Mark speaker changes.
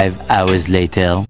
Speaker 1: Five hours later.